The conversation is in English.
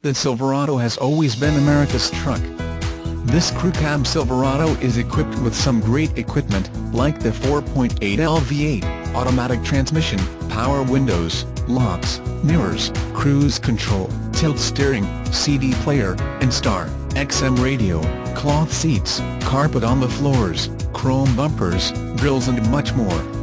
The Silverado has always been America's truck. This crew cab Silverado is equipped with some great equipment, like the 4.8L V8, automatic transmission, power windows, locks, mirrors, cruise control, tilt steering, CD player, OnStar, XM radio, cloth seats, carpet on the floors, chrome bumpers, grills and much more.